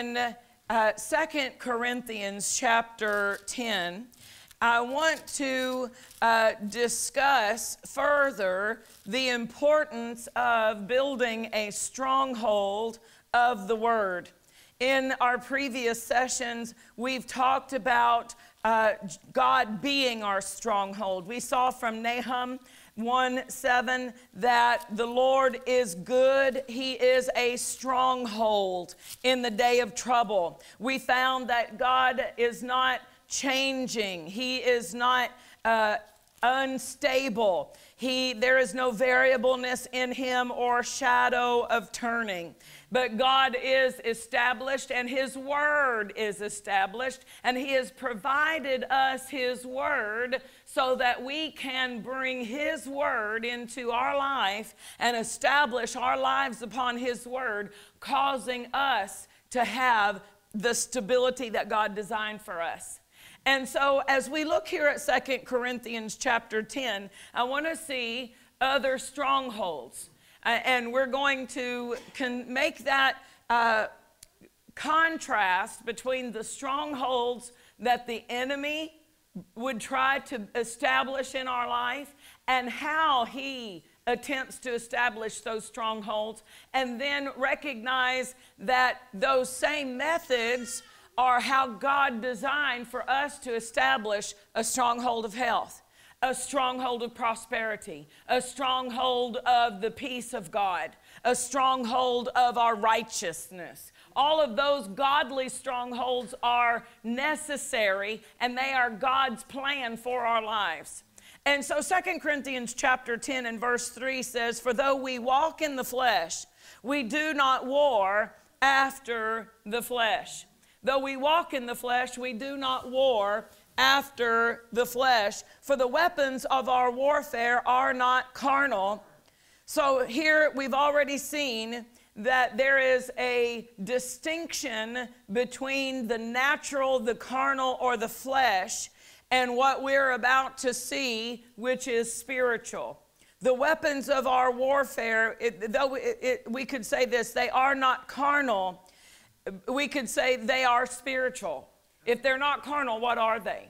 in uh, 2 Corinthians chapter 10. I want to uh, discuss further the importance of building a stronghold of the Word. In our previous sessions, we've talked about uh, God being our stronghold. We saw from Nahum 1 7 that the Lord is good. He is a stronghold in the day of trouble. We found that God is not changing, He is not uh, unstable. He, there is no variableness in him or shadow of turning. But God is established and His Word is established, and He has provided us His Word so that we can bring His Word into our life and establish our lives upon His Word, causing us to have the stability that God designed for us. And so as we look here at Second Corinthians chapter 10, I want to see other strongholds. And we're going to make that uh, contrast between the strongholds that the enemy would try to establish in our life and how he attempts to establish those strongholds, and then recognize that those same methods are how God designed for us to establish a stronghold of health a stronghold of prosperity, a stronghold of the peace of God, a stronghold of our righteousness. All of those godly strongholds are necessary and they are God's plan for our lives. And so Second Corinthians chapter 10 and verse 3 says, For though we walk in the flesh, we do not war after the flesh. Though we walk in the flesh, we do not war after the flesh. For the weapons of our warfare are not carnal. So here we've already seen that there is a distinction between the natural, the carnal, or the flesh, and what we're about to see, which is spiritual. The weapons of our warfare, it, though it, it, we could say this, they are not carnal, we could say they are spiritual. If they're not carnal, what are they?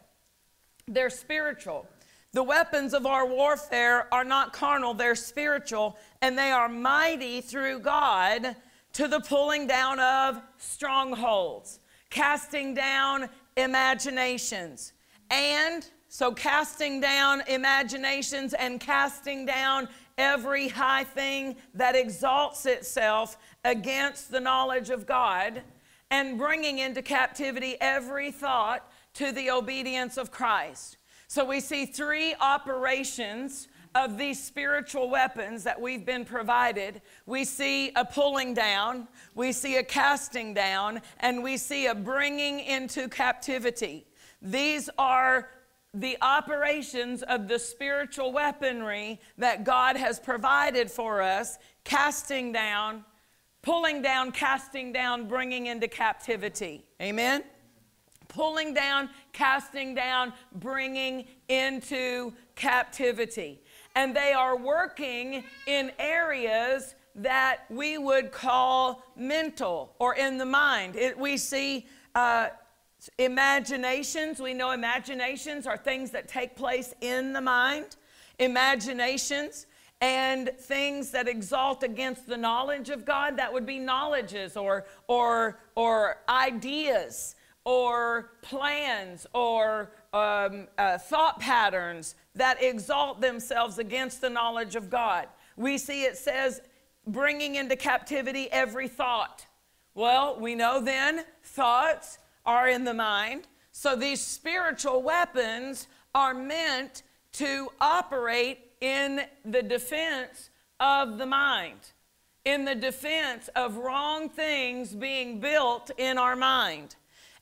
They're spiritual. The weapons of our warfare are not carnal, they're spiritual, and they are mighty through God to the pulling down of strongholds, casting down imaginations. And so, casting down imaginations and casting down every high thing that exalts itself against the knowledge of God and bringing into captivity every thought to the obedience of Christ. So we see three operations of these spiritual weapons that we've been provided. We see a pulling down, we see a casting down, and we see a bringing into captivity. These are the operations of the spiritual weaponry that God has provided for us casting down, pulling down, casting down, bringing into captivity. Amen? Pulling down, casting down, bringing into captivity. And they are working in areas that we would call mental or in the mind. It, we see uh, imaginations. We know imaginations are things that take place in the mind. Imaginations and things that exalt against the knowledge of God, that would be knowledges or, or, or ideas or plans or um, uh, thought patterns that exalt themselves against the knowledge of God. We see it says, bringing into captivity every thought. Well, we know then thoughts are in the mind. So these spiritual weapons are meant to operate in the defense of the mind, in the defense of wrong things being built in our mind.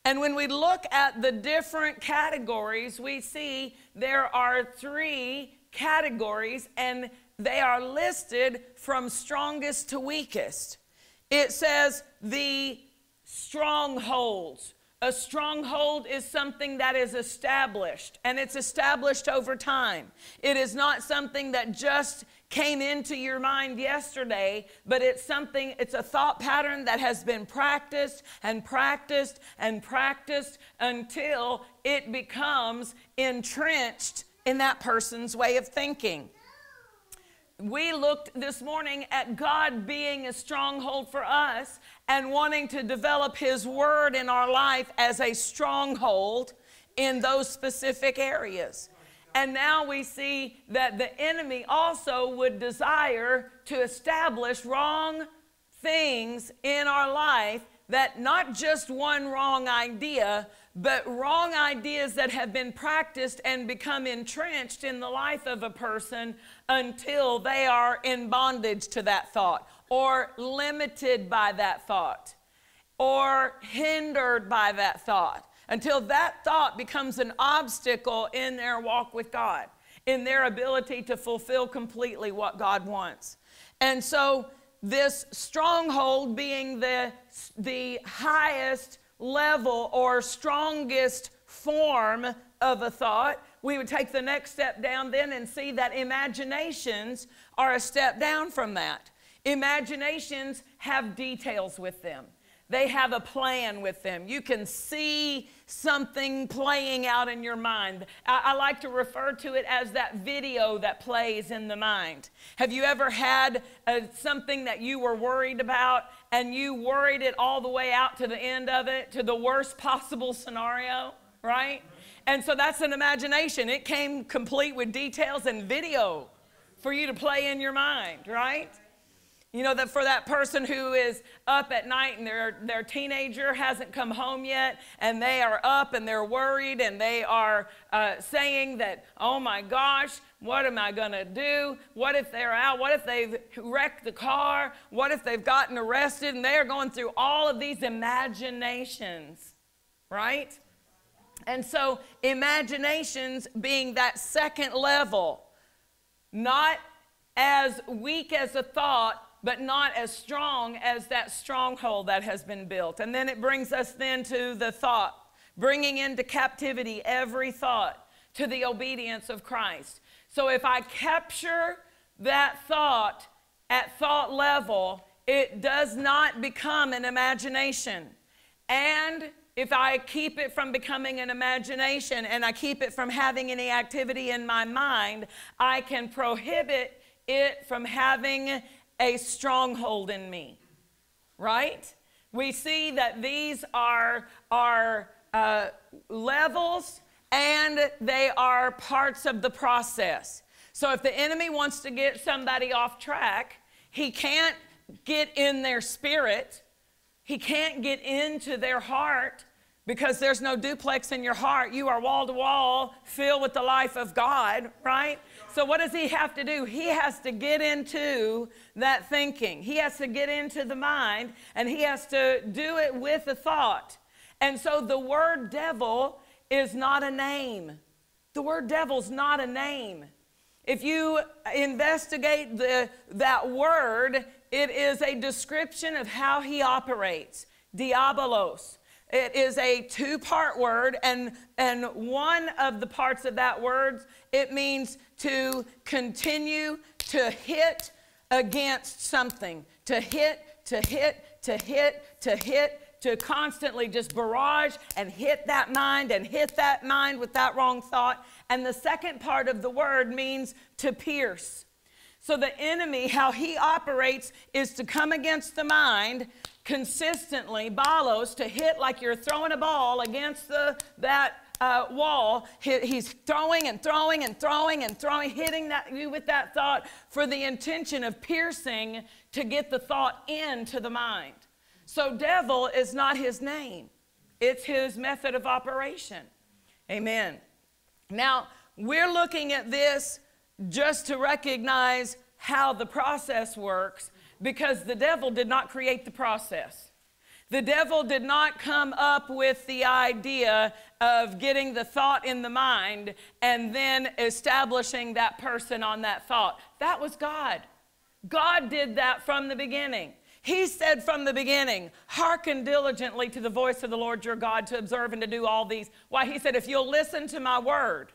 And when we look at the different categories, we see there are three categories, and they are listed from strongest to weakest. It says the strongholds, A stronghold is something that is established, and it's established over time. It is not something that just came into your mind yesterday, but it's something, it's a thought pattern that has been practiced and practiced and practiced until it becomes entrenched in that person's way of thinking we looked this morning at God being a stronghold for us and wanting to develop His Word in our life as a stronghold in those specific areas. And now we see that the enemy also would desire to establish wrong things in our life that not just one wrong idea, but wrong ideas that have been practiced and become entrenched in the life of a person until they are in bondage to that thought or limited by that thought or hindered by that thought until that thought becomes an obstacle in their walk with God, in their ability to fulfill completely what God wants. And so, this stronghold being the, the highest level or strongest form of a thought, we would take the next step down then and see that imaginations are a step down from that. Imaginations have details with them. They have a plan with them. You can see something playing out in your mind. I, I, like to refer to it as that video that plays in the mind. Have you ever had uh, something that you were worried about and you worried it all the way out to the end of it, to the worst possible scenario, right? And so that's an imagination. It came complete with details and video for you to play in your mind, right? You know, that for that person who is up at night and their, their teenager hasn't come home yet, and they are up and they're worried and they are uh, saying that, oh my gosh, what am I to do? What if they're out? What if they've wrecked the car? What if they've gotten arrested? And they are going through all of these imaginations, right? And so, imaginations being that second level, not as weak as a thought, but not as strong as that stronghold that has been built. And then it brings us then to the thought, bringing into captivity every thought to the obedience of Christ. So if I capture that thought at thought level, it does not become an imagination. And if I keep it from becoming an imagination and I keep it from having any activity in my mind, I can prohibit it from having a stronghold in me, right? We see that these are, are uh, levels and they are parts of the process. So if the enemy wants to get somebody off track, he can't get in their spirit, he can't get into their heart because there's no duplex in your heart. You are wall to wall, filled with the life of God, right? So, what does he have to do? He has to get into that thinking. He has to get into the mind and he has to do it with a thought. And so, the word devil is not a name. The word devil's not a name. If you investigate the, that word, it is a description of how he operates. Diabolos. It is a two part word, and, and one of the parts of that word, it means to continue to hit against something, to hit, to hit, to hit, to hit, to constantly just barrage and hit that mind and hit that mind with that wrong thought. And the second part of the word means to pierce. So the enemy, how he operates, is to come against the mind consistently, balos, to hit like you're throwing a ball against the, that uh, wall. He, he's throwing and throwing and throwing and throwing, hitting that, you with that thought for the intention of piercing to get the thought into the mind. So, devil is not his name, it's his method of operation. Amen. Now, we're looking at this just to recognize how the process works because the devil did not create the process. The devil did not come up with the idea of getting the thought in the mind and then establishing that person on that thought. That was God. God did that from the beginning. He said from the beginning, hearken diligently to the voice of the Lord your God to observe and to do all these. Why, he said, if you'll listen to my word,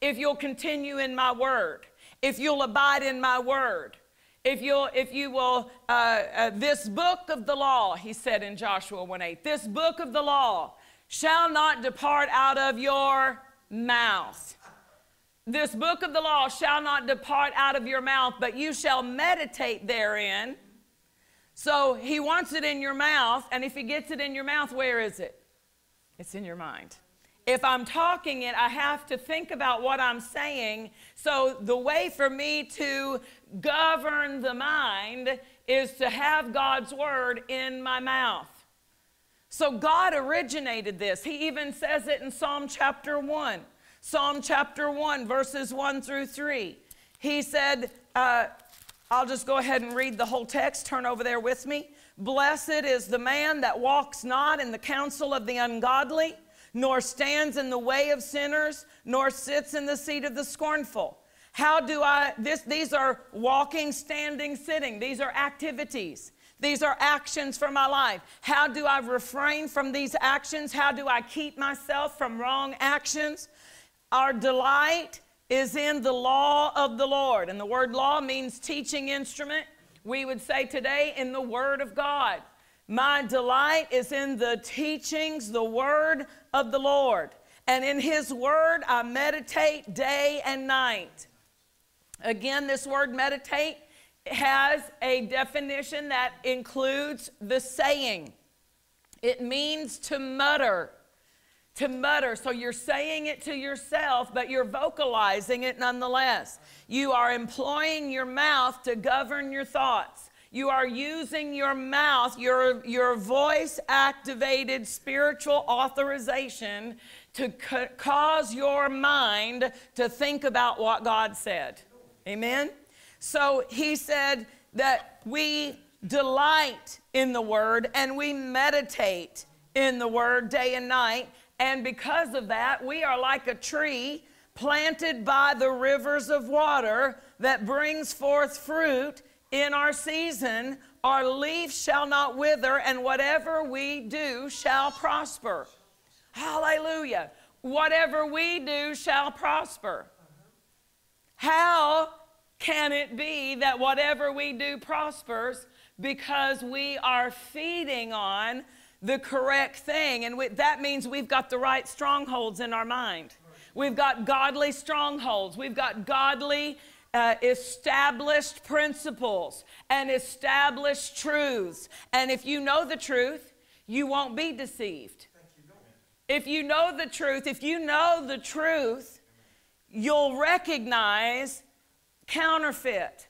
if you'll continue in my word, if you'll abide in my word, if you'll if you will uh, uh, this book of the law he said in joshua 1 8 this book of the law shall not depart out of your mouth. This book of the law shall not depart out of your mouth but you shall meditate therein. So he wants it in your mouth and if he gets it in your mouth where is it? It's in your mind if I'm talking it, I have to think about what I'm saying. So, the way for me to govern the mind is to have God's word in my mouth. So, God originated this. He even says it in Psalm chapter 1. Psalm chapter 1, verses 1 through 3. He said, uh, I'll just go ahead and read the whole text. Turn over there with me. Blessed is the man that walks not in the counsel of the ungodly nor stands in the way of sinners, nor sits in the seat of the scornful. How do I, this, these are walking, standing, sitting. These are activities. These are actions for my life. How do I refrain from these actions? How do I keep myself from wrong actions? Our delight is in the law of the Lord. And the word law means teaching instrument. We would say today in the Word of God. My delight is in the teachings, the word of the Lord. And in His word, I meditate day and night. Again, this word meditate has a definition that includes the saying. It means to mutter. To mutter. So you're saying it to yourself, but you're vocalizing it nonetheless. You are employing your mouth to govern your thoughts. You are using your mouth, your, your voice activated spiritual authorization to ca- cause your mind to think about what God said. Amen? So he said that we delight in the word and we meditate in the word day and night. And because of that, we are like a tree planted by the rivers of water that brings forth fruit in our season, our leaf shall not wither, and whatever we do shall prosper. Hallelujah. Whatever we do shall prosper. How can it be that whatever we do prospers? Because we are feeding on the correct thing. And we, that means we've got the right strongholds in our mind. We've got godly strongholds. We've got godly uh, established principles and established truths. And if you know the truth, you won't be deceived. If you know the truth, if you know the truth, you'll recognize counterfeit.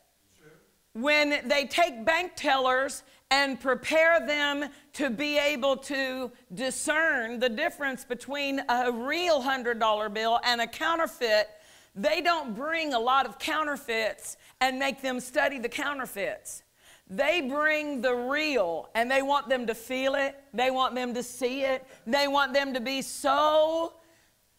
When they take bank tellers and prepare them to be able to discern the difference between a real $100 bill and a counterfeit, they don't bring a lot of counterfeits and make them study the counterfeits. They bring the real and they want them to feel it. They want them to see it. They want them to be so,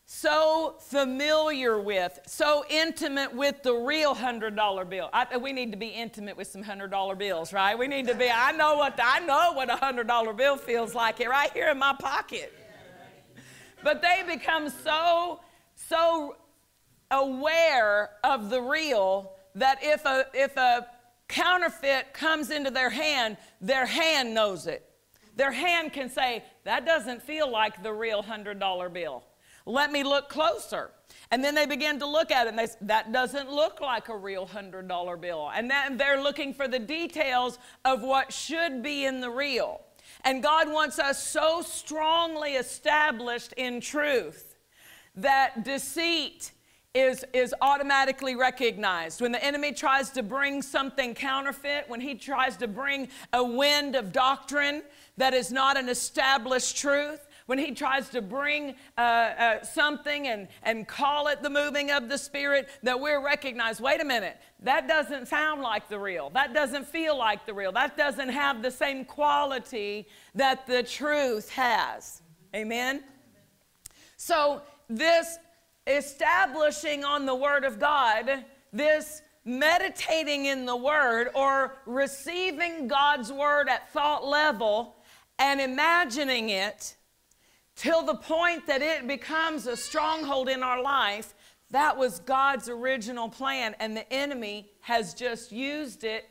so familiar with, so intimate with the real $100 bill. I, we need to be intimate with some $100 bills, right? We need to be, I know what, I know what a $100 bill feels like, right here in my pocket. But they become so, so aware of the real that if a, if a counterfeit comes into their hand, their hand knows it. Their hand can say, That doesn't feel like the real $100 bill. Let me look closer. And then they begin to look at it and they say, That doesn't look like a real $100 bill. And then they're looking for the details of what should be in the real. And God wants us so strongly established in truth that deceit is, is automatically recognized. When the enemy tries to bring something counterfeit, when he tries to bring a wind of doctrine that is not an established truth, when he tries to bring uh, uh, something and, and call it the moving of the Spirit, that we're recognized wait a minute, that doesn't sound like the real. That doesn't feel like the real. That doesn't have the same quality that the truth has. Amen? So, this establishing on the Word of God, this meditating in the Word or receiving God's Word at thought level and imagining it till the point that it becomes a stronghold in our life, that was God's original plan, and the enemy has just used it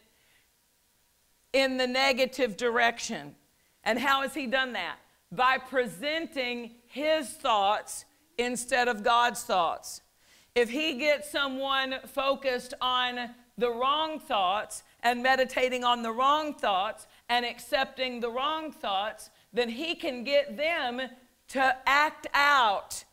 in the negative direction. And how has he done that? By presenting his thoughts instead of God's thoughts. If he gets someone focused on the wrong thoughts and meditating on the wrong thoughts and accepting the wrong thoughts, then he can get them to act out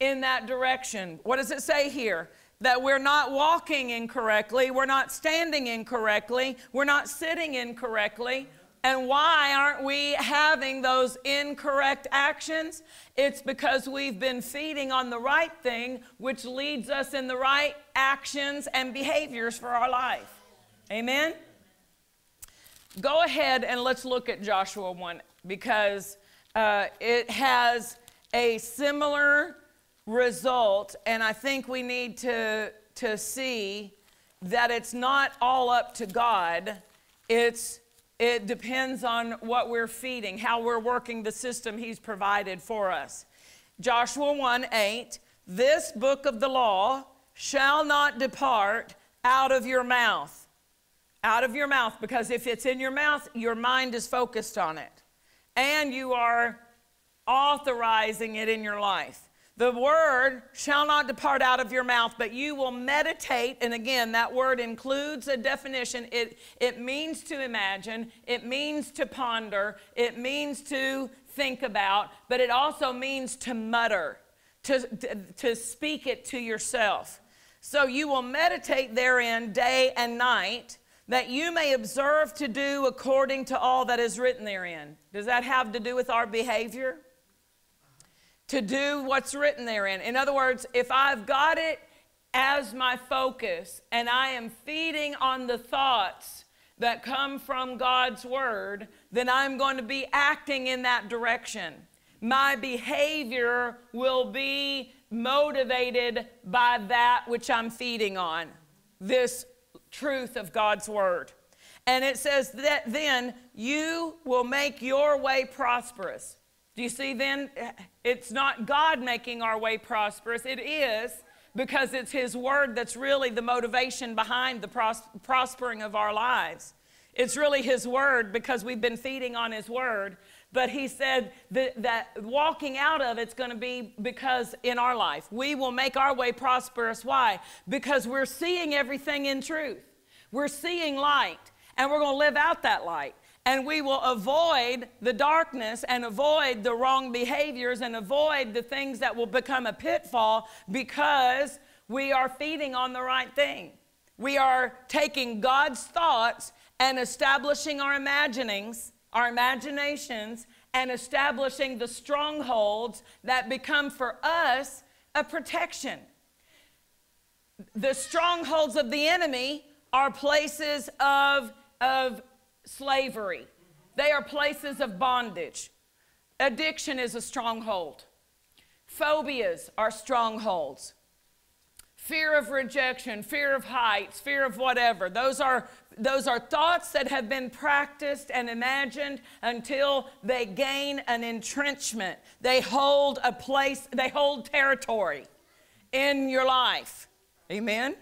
in that direction. What does it say here? That we're not walking incorrectly, we're not standing incorrectly, we're not sitting incorrectly. And why aren't we having those incorrect actions? It's because we've been feeding on the right thing, which leads us in the right actions and behaviors for our life. Amen? Go ahead and let's look at Joshua 1 because uh, it has a similar result, and I think we need to, to see that it's not all up to God. It's, it depends on what we're feeding, how we're working the system He's provided for us. Joshua 1 8, this book of the law shall not depart out of your mouth. Out of your mouth, because if it's in your mouth, your mind is focused on it. And you are authorizing it in your life. The word shall not depart out of your mouth, but you will meditate. And again, that word includes a definition. It, it means to imagine, it means to ponder, it means to think about, but it also means to mutter, to, to, speak it to yourself. So you will meditate therein day and night, that you may observe to do according to all that is written therein. Does that have to do with our behavior? To do what's written therein. In other words, if I've got it as my focus and I am feeding on the thoughts that come from God's word, then I'm going to be acting in that direction. My behavior will be motivated by that which I'm feeding on this truth of God's word. And it says that then you will make your way prosperous. Do you see then? It's not God making our way prosperous. It is because it's His Word that's really the motivation behind the pros- prospering of our lives. It's really His Word because we've been feeding on His Word. But He said that, that walking out of it's going to be because in our life. We will make our way prosperous. Why? Because we're seeing everything in truth. We're seeing light, and we're going to live out that light and we will avoid the darkness and avoid the wrong behaviors and avoid the things that will become a pitfall because we are feeding on the right thing. We are taking God's thoughts and establishing our imaginings, our imaginations, and establishing the strongholds that become for us a protection. The strongholds of the enemy are places of, of slavery. They are places of bondage. Addiction is a stronghold. Phobias are strongholds. Fear of rejection, fear of heights, fear of whatever. Those are, those are thoughts that have been practiced and imagined until they gain an entrenchment. They hold a place, they hold territory in your life. Amen?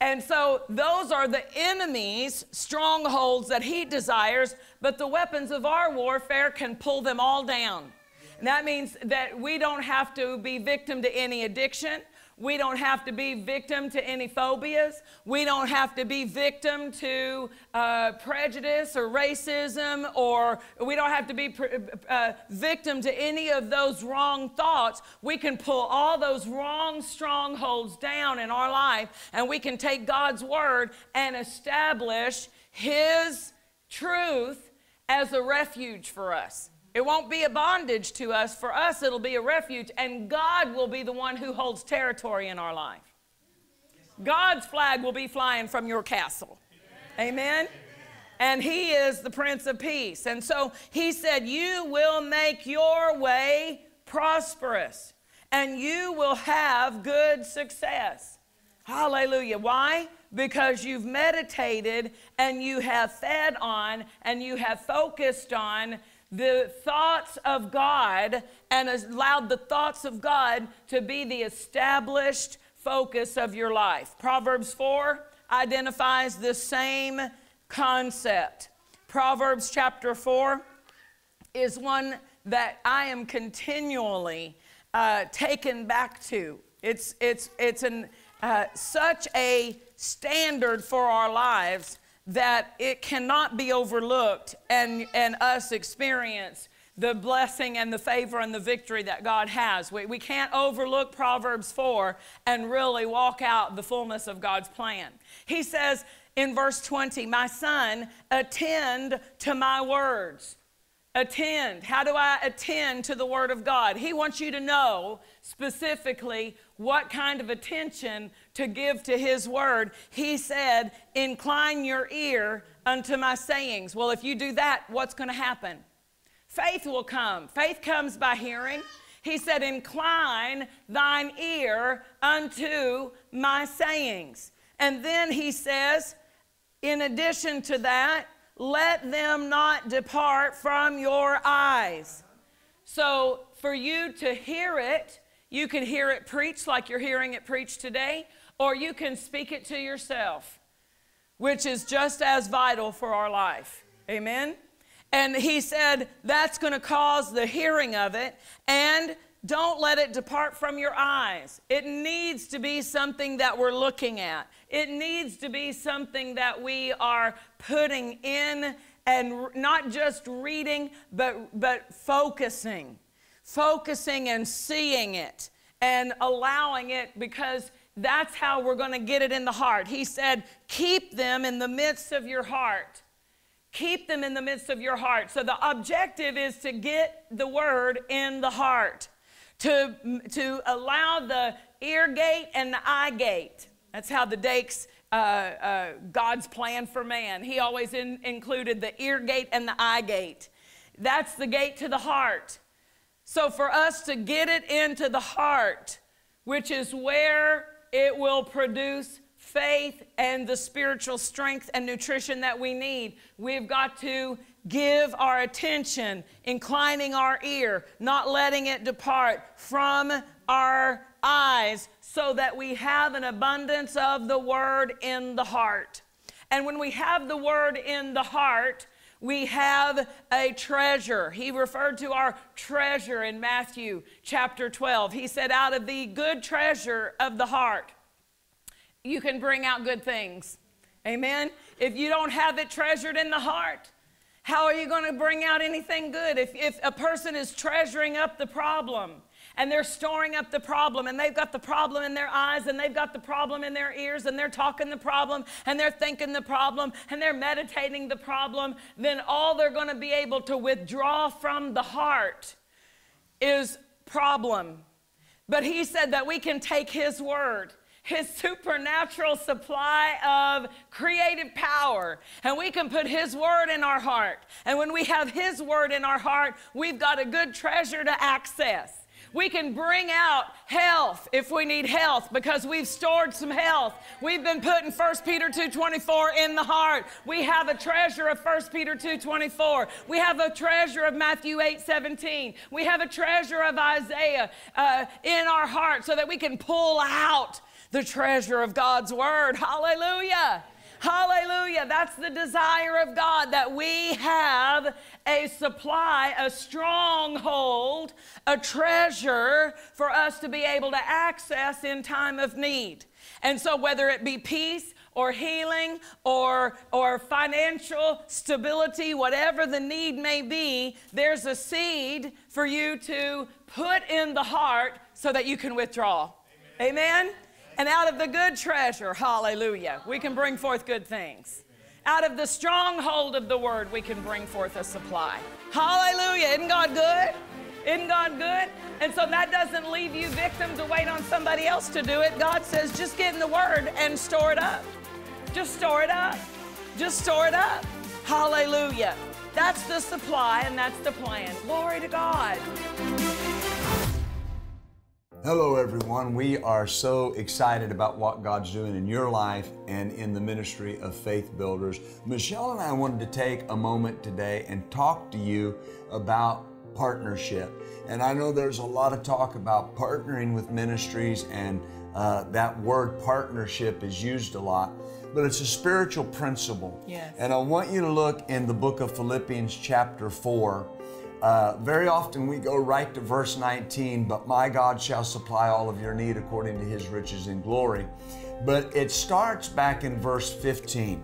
And so those are the enemy's strongholds that he desires, but the weapons of our warfare can pull them all down. And that means that we don't have to be victim to any addiction. We don't have to be victim to any phobias. We don't have to be victim to uh, prejudice or racism, or we don't have to be uh, victim to any of those wrong thoughts. We can pull all those wrong strongholds down in our life, and we can take God's word and establish His truth as a refuge for us. It won't be a bondage to us. For us, it'll be a refuge, and God will be the one who holds territory in our life. God's flag will be flying from your castle. Amen? And He is the Prince of Peace. And so He said, You will make your way prosperous, and you will have good success. Hallelujah. Why? Because you've meditated and you have fed on and you have focused on the thoughts of God and allowed the thoughts of God to be the established focus of your life. Proverbs 4 identifies the same concept. Proverbs chapter 4 is one that I am continually uh, taken back to. It's, it's, it's an, uh, such a standard for our lives that it cannot be overlooked and, and us experience the blessing and the favor and the victory that God has. We, we can't overlook Proverbs 4 and really walk out the fullness of God's plan. He says in verse 20, My son, attend to my words. Attend. How do I attend to the Word of God? He wants you to know specifically what kind of attention to give to His Word. He said, Incline your ear unto my sayings. Well, if you do that, what's going to happen? Faith will come. Faith comes by hearing. He said, Incline thine ear unto my sayings. And then he says, in addition to that, let them not depart from your eyes. So, for you to hear it, you can hear it preached like you're hearing it preached today, or you can speak it to yourself, which is just as vital for our life. Amen? And he said that's going to cause the hearing of it, and don't let it depart from your eyes. It needs to be something that we're looking at. It needs to be something that we are putting in and not just reading, but, but focusing. Focusing and seeing it and allowing it because that's how we're going to get it in the heart. He said, Keep them in the midst of your heart. Keep them in the midst of your heart. So the objective is to get the word in the heart to, to allow the ear gate and the eye gate. That's how the Dakes, uh, uh, God's plan for man. He always in, included the ear gate and the eye gate. That's the gate to the heart. So for us to get it into the heart, which is where it will produce faith and the spiritual strength and nutrition that we need, we've got to give our attention, inclining our ear, not letting it depart from our eyes, so that we have an abundance of the word in the heart. And when we have the word in the heart, we have a treasure. He referred to our treasure in Matthew chapter 12. He said, Out of the good treasure of the heart, you can bring out good things. Amen. If you don't have it treasured in the heart, how are you going to bring out anything good? If, if a person is treasuring up the problem and they're storing up the problem and they've got the problem in their eyes and they've got the problem in their ears and they're talking the problem and they're thinking the problem and they're meditating the problem, then all they're going to be able to withdraw from the heart is problem. But he said that we can take his word his supernatural supply of creative power. And we can put his word in our heart. And when we have his word in our heart, we've got a good treasure to access. We can bring out health if we need health because we've stored some health. We've been putting 1 Peter 2.24 in the heart. We have a treasure of 1 Peter 2.24. We have a treasure of Matthew 8.17. We have a treasure of Isaiah uh, in our heart so that we can pull out the treasure of God's word. Hallelujah. Hallelujah. That's the desire of God that we have a supply, a stronghold, a treasure for us to be able to access in time of need. And so, whether it be peace or healing or, or financial stability, whatever the need may be, there's a seed for you to put in the heart so that you can withdraw. Amen? Amen? And out of the good treasure, hallelujah, we can bring forth good things. Out of the stronghold of the word, we can bring forth a supply. Hallelujah. Isn't God good? Isn't God good? And so that doesn't leave you victim to wait on somebody else to do it. God says, just get in the word and store it up. Just store it up. Just store it up. Hallelujah. That's the supply and that's the plan. Glory to God. Hello, everyone. We are so excited about what God's doing in your life and in the ministry of Faith Builders. Michelle and I wanted to take a moment today and talk to you about partnership. And I know there's a lot of talk about partnering with ministries, and uh, that word partnership is used a lot, but it's a spiritual principle. Yes. And I want you to look in the book of Philippians, chapter 4. Uh, very often we go right to verse 19, but my God shall supply all of your need according to his riches in glory. But it starts back in verse 15.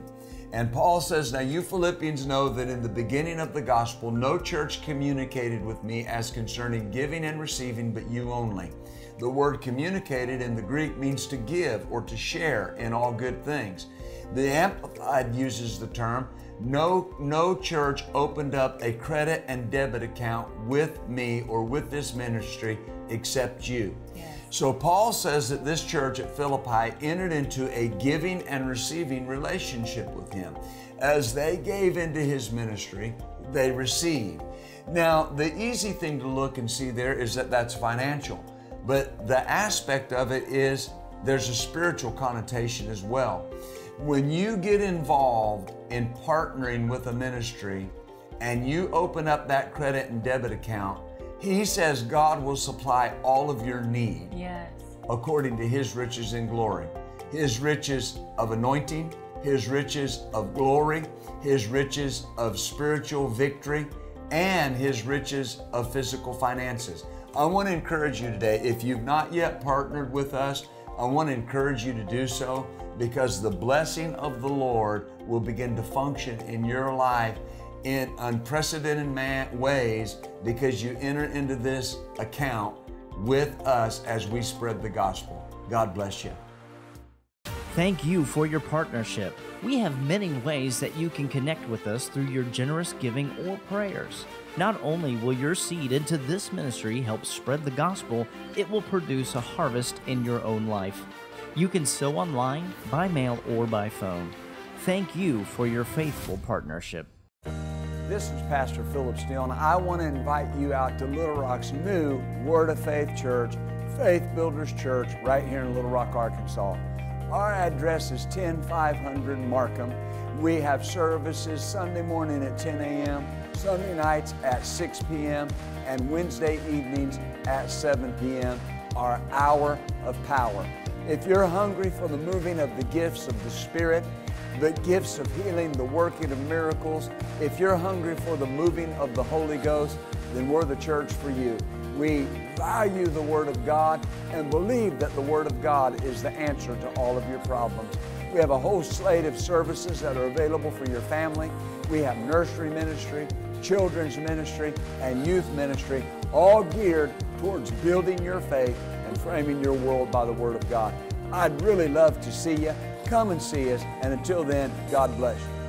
And Paul says, Now you Philippians know that in the beginning of the gospel, no church communicated with me as concerning giving and receiving, but you only. The word communicated in the Greek means to give or to share in all good things. The Amplified uses the term no, no church opened up a credit and debit account with me or with this ministry except you. Yes. So Paul says that this church at Philippi entered into a giving and receiving relationship with him. As they gave into his ministry, they received. Now, the easy thing to look and see there is that that's financial, but the aspect of it is there's a spiritual connotation as well. When you get involved in partnering with a ministry and you open up that credit and debit account, he says God will supply all of your need Yes. according to his riches in glory. His riches of anointing, his riches of glory, his riches of spiritual victory, and his riches of physical finances. I want to encourage you today, if you've not yet partnered with us, I want to encourage you to do so because the blessing of the Lord will begin to function in your life in unprecedented man- ways because you enter into this account with us as we spread the gospel. God bless you. Thank you for your partnership. We have many ways that you can connect with us through your generous giving or prayers. Not only will your seed into this ministry help spread the gospel, it will produce a harvest in your own life. You can sow online, by mail, or by phone. Thank you for your faithful partnership. This is Pastor Philip Steele, and I want to invite you out to Little Rock's new Word of Faith Church, Faith Builders Church, right here in Little Rock, Arkansas. Our address is 10500 Markham. We have services Sunday morning at 10 a.m., Sunday nights at 6 p.m., and Wednesday evenings at 7 p.m. Our hour of power. If you're hungry for the moving of the gifts of the Spirit, the gifts of healing, the working of miracles. If you're hungry for the moving of the Holy Ghost, then we're the church for you. We value the Word of God and believe that the Word of God is the answer to all of your problems. We have a whole slate of services that are available for your family. We have nursery ministry, children's ministry, and youth ministry, all geared towards building your faith and framing your world by the Word of God. I'd really love to see you. Come and see us. And until then, God bless you.